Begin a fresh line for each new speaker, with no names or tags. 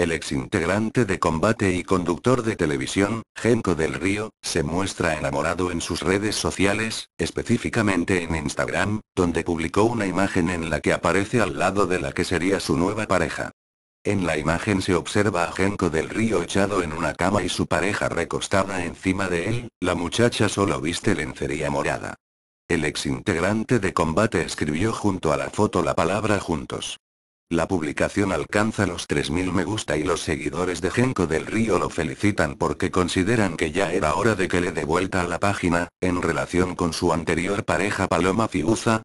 El ex integrante de combate y conductor de televisión, Genco del Río, se muestra enamorado en sus redes sociales, específicamente en Instagram, donde publicó una imagen en la que aparece al lado de la que sería su nueva pareja. En la imagen se observa a Genco del Río echado en una cama y su pareja recostada encima de él, la muchacha solo viste lencería morada. El ex integrante de combate escribió junto a la foto la palabra juntos. La publicación alcanza los 3.000 me gusta y los seguidores de Genco del Río lo felicitan porque consideran que ya era hora de que le dé vuelta a la página, en relación con su anterior pareja Paloma Figuza,